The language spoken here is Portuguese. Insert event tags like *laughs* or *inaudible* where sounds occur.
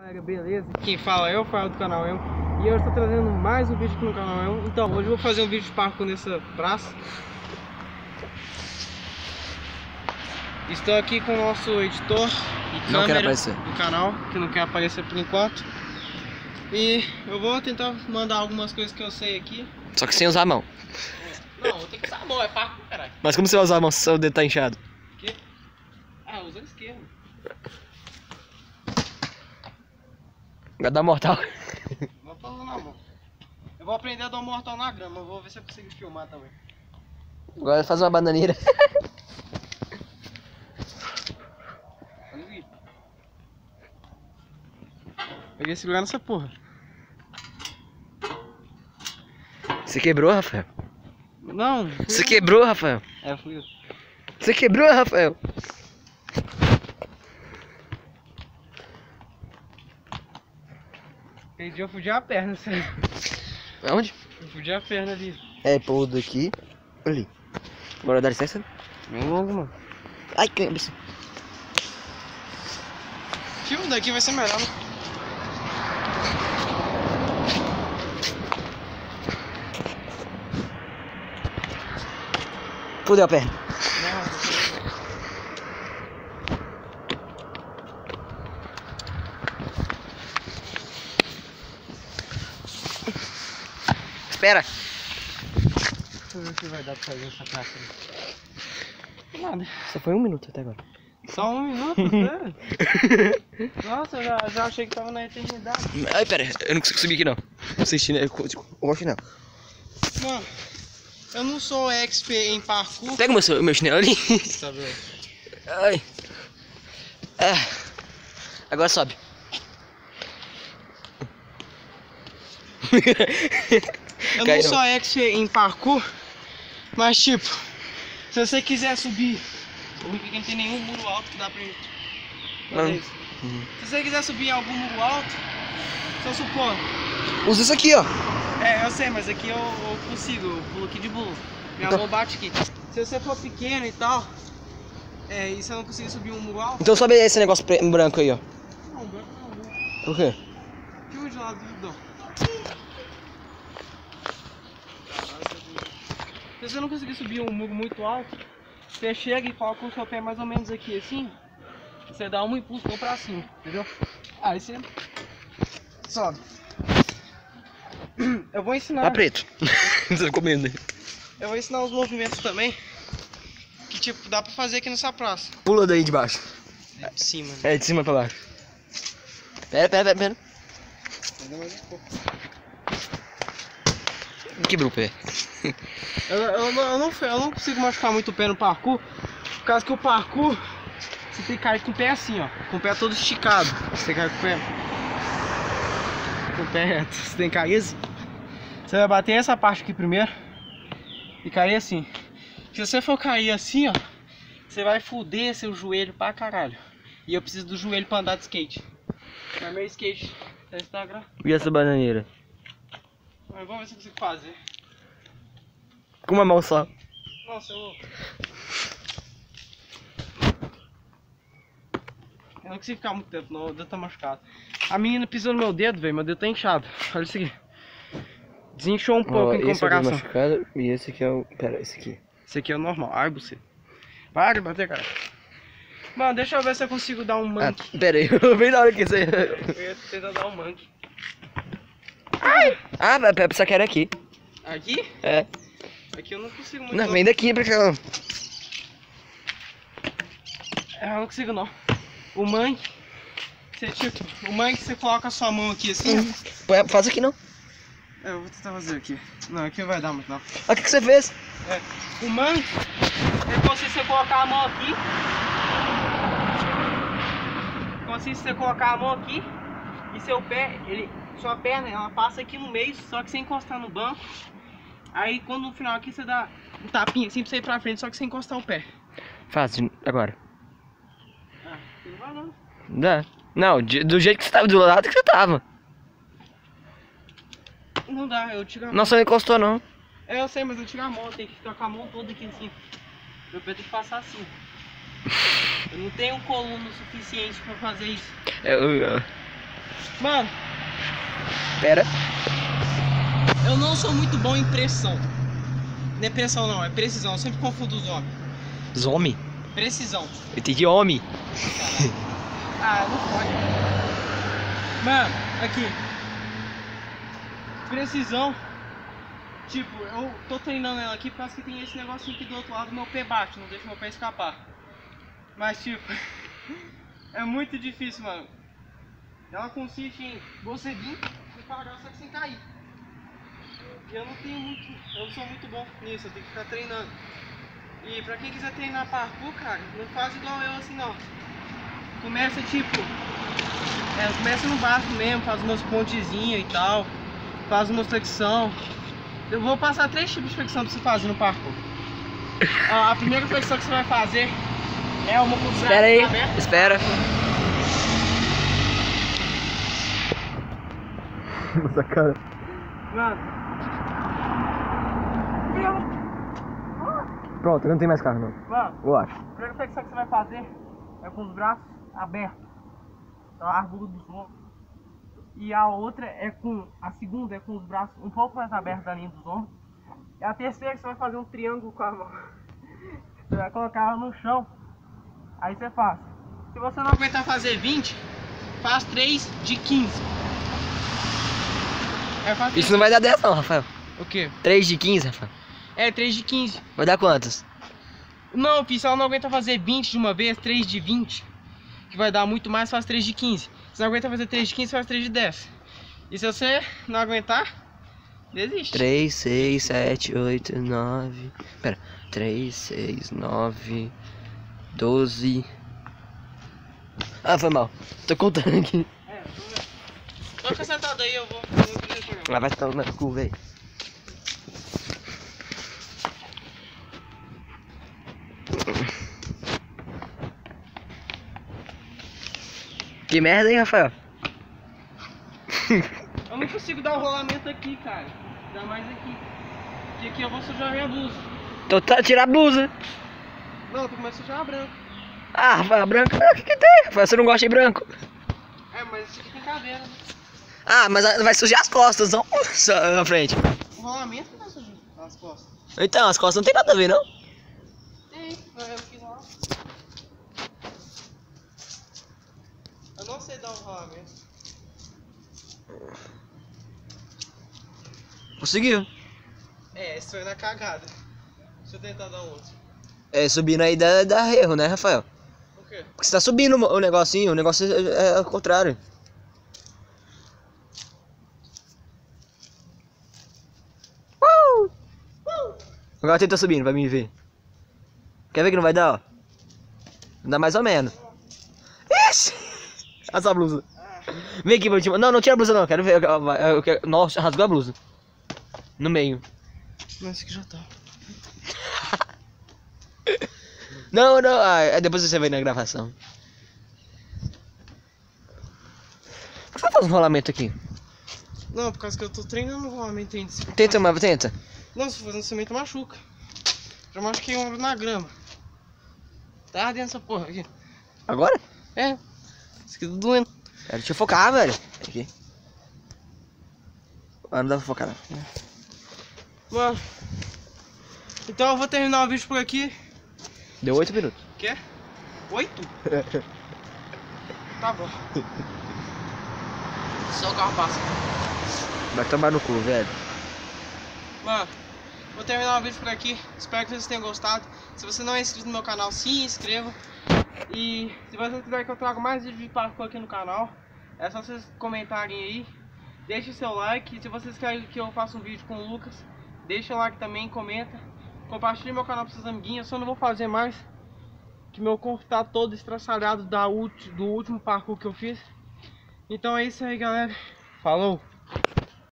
Galera, beleza? Quem fala é o Fael do canal Eu E eu estou trazendo mais um vídeo aqui no canal Eu Então, hoje eu vou fazer um vídeo de parkour nessa praça Estou aqui com o nosso editor e Não quer câmera aparecer. do canal Que não quer aparecer por enquanto E eu vou tentar mandar algumas coisas que eu sei aqui Só que sem usar a mão. Não, vou ter que usar a mão, é parkour, caralho Mas como você vai usar a mão se o dedo tá inchado? Ah, usa a esquerda Vai dar mortal. Eu vou aprender a dar um mortal na grama, vou ver se eu consigo filmar também Agora faz uma bananeira. Peguei segurando essa porra. Você quebrou, Rafael? Não. Você quebrou, Rafael? É, fui eu. Você quebrou, Rafael? Perdi, eu fudi a perna, sério. Aonde? Eu fudi a perna ali. É, pô, daqui. Ali. Bora dar licença? Bem longo, mano. Ai, cabeça. Filme daqui vai ser melhor, né? Fudeu a perna. Espera. Deixa eu ver se vai dar pra fazer essa aí. Nada. Só foi um minuto até agora. Só um minuto? *laughs* Nossa, eu já, já achei que tava na eternidade. Ai, pera, eu não consigo subir aqui não. Assistindo, eu gosto não. Mano, eu não sou expert em parkour. Pega o meu, o meu chinelo ali. Tá? Ai. Ah. Agora sobe. *laughs* Eu não sou expert em parkour, mas tipo, se você quiser subir, o ruim é que não tem nenhum muro alto que dá pra fazer isso. Uhum. Se você quiser subir em algum muro alto, só supor. Usa isso aqui, ó. É, eu sei, mas aqui eu, eu consigo, eu pulo aqui de boa. Minha Então- mão bate aqui. Se você for pequeno e tal, é, e você não conseguir subir um muro alto, Então sobe esse negócio branco aí, ó. não, branco não, não. O quê? Filma de lado do Se você não conseguir subir um muro muito alto, você chega e coloca o seu pé mais ou menos aqui assim. Você dá um impulso pra cima, entendeu? Aí você sobe. Eu vou ensinar. Tá preto. *laughs* Você ficou medo. Eu vou ensinar os movimentos também. Que tipo, dá pra fazer aqui nessa praça. Pula daí de baixo. É de cima, né? É, de cima pra baixo. Pera, pera, pera, pera. Quebrou o pé. *laughs* Eu, eu, não- eu, não, eu não consigo machucar muito o pé no parkour, por causa que o parkour você tem que cair com o pé assim, ó. Com o pé todo esticado. Você cair com o pé. Com o pé reto. Você tem que cair assim. Você vai bater essa parte aqui primeiro. E cair assim. Se você for cair assim, ó. Você vai fuder seu joelho pra caralho. E eu preciso do joelho pra andar de skate. Mas meu skate tá no Instagram. E essa bananeira? Mas vamos ver se eu consigo fazer. Com uma mão só. Nossa, eu. Eu não consigo ficar muito tempo, não. O dedo tá machucado. A menina pisou no meu dedo, velho. Meu dedo tá inchado. Olha isso aqui. Desinchou um pouco Ó, em esse aqui é comparação. machucado e esse aqui é o... Pera, esse aqui. Esse aqui é o normal. Ai, você. Para de bater, cara. Mano, deixa eu ver se eu consigo dar um Ah, manque. pera aí. *laughs* Bem na hora que você... Eu ia tentar dar um manque. Ah, mas pensar que era aqui. Aqui? É. Aqui eu não consigo muito. Não, vem daqui pra cá. É, Eu não consigo não. O manque. Você, tipo, o manque você coloca a sua mão aqui assim. Põe- Faz aqui não. É, eu vou tentar fazer aqui. Não, aqui não vai dar muito não. Olha o que, que você fez. O é como se você colocar a mão aqui. Como se você colocar a mão aqui e seu pé, ele, sua perna, ela passa aqui no meio, só que sem encostar no banco. Aí quando no final aqui você dá um tapinha assim pra você ir pra frente, só que sem encostar o pé. Faz, agora. Ah, não vai não. Dá. Não, de- do jeito que você tava, do lado que você tava. Não dá, eu tiro a mão. Não, você não encostou não. É, eu sei, mas eu tiro a mão, eu tenho que ficar com a mão toda aqui assim. Meu pé tem que passar assim. *laughs* Eu não tenho coluna suficiente pra fazer isso. Eu, eu- Mano, Pera. Eu não sou muito bom em pressão. Não é pressão não, é precisão. Eu sempre confundo os homens. Zombie? Precisão. Eu entendi homem. *laughs* Ah, não pode. Mano, aqui. Precisão. Tipo, eu tô treinando ela aqui por causa que tem esse negocinho aqui do outro lado, meu pé bate, não deixa meu pé escapar. Mas tipo, *laughs* é muito difícil, mano. Ela consiste em você vir e parar só que sem cair. E eu não tenho muito. Eu não sou muito bom nisso, eu tenho que ficar treinando. E pra quem quiser treinar parkour, cara, não faz igual eu assim não. Começa tipo. É, começa no básico mesmo, faz umas pontezinhas e tal. Faz uma flexão. Eu vou passar três tipos de flexão pra você fazer no parkour. A primeira flexão que você vai fazer é uma os Espera aí. abertos. Espera. Nossa cara. Mano. Pronto, não tem mais carro não. Mano, Eu acho. a primeira flexão que você vai fazer é com os braços abertos. Então, a largura dos ombros. E a outra é com. A segunda é com os braços um pouco mais abertos da linha dos ombros. E a terceira é que você vai fazer um triângulo com a mão. *laughs* Você vai colocar ela no chão. Aí você faz. Se você não aguentar fazer 20, faz 3 de 15. É, Isso não vai dar 10 não, Rafael. O quê? 3 de 15, Rafael. É, 3 de 15. Vai dar quantos? Não, filho, se ela não aguenta fazer 20 de uma vez, 3 de 20, que vai dar muito mais, faz 3 de 15. Se não aguenta fazer 3 de 15, faz 3 de 10. E se você não aguentar, desiste. 3, 6, 7, 8, 9. Pera. 3, 6, 9, 12. Ah, foi mal. Tô contando aqui. É, tô ficar sentado aí, eu vou. Ah, vai tomar no cu, velho. Que merda, hein, Rafael? Eu não consigo dar o rolamento aqui, cara. Ainda mais aqui. Porque aqui eu vou sujar minha blusa. Então tá, tira a blusa. Não, eu tô começando a sujar a branca. Ah, Rafael, branco. O que, que tem? Rafael, você não gosta de branco? É, mas isso aqui tem cadeira, né? Ah, mas vai sujar as costas, não só na frente. O rolamento não vai sujar as costas. Então, as costas não tem nada a ver, não? Tem. Eu rolamento. Conseguiu. É, esse foi na cagada. Deixa eu tentar dar um outro. É, subindo aí dá, dá erro, né, Rafael? Por quê? Porque você tá subindo o negocinho, o negócio é, é ao contrário. Uh! Agora tenta subindo, vai me ver. Quer ver que não vai dar, ó? Dá mais ou menos. Essa blusa. Vem aqui pra te... Não, não tira a blusa não, quero ver. eu- eu- eu quero- Nossa, rasgou a blusa. No meio. Não, esse aqui já tá. *laughs* Não, não, ah, é depois você vê na gravação. Por que você faz um rolamento aqui? Não, por causa que eu tô treinando o rolamento ainda. Tenta, mas tenta. Não, se for fazendo cimento machuca. Já machuquei o ombro na grama. Tá ardendo essa porra aqui. Agora? É. Isso aqui tá doendo. Quero te focar, velho. Aqui. Ah, não dá pra focar, não. Mano. Então eu vou terminar o vídeo por aqui. Deu 8 minutos. Quer? Oito? *laughs* Tá bom. Só o carro passa. Vai tomar no cu, velho. Mano, vou terminar o vídeo por aqui. Espero que vocês tenham gostado. Se você não é inscrito no meu canal, se inscreva. E se vocês quiserem que eu traga mais vídeos de parkour aqui no canal, é só vocês comentarem aí. Deixe seu like. Se vocês querem que eu faça um vídeo com o Lucas, deixa o like também, comenta. Compartilhe meu canal para seus amiguinhos. Eu só não vou fazer mais. Que meu corpo tá todo estraçalhado da ulti- do último parkour que eu fiz. Então é isso aí, galera. Falou!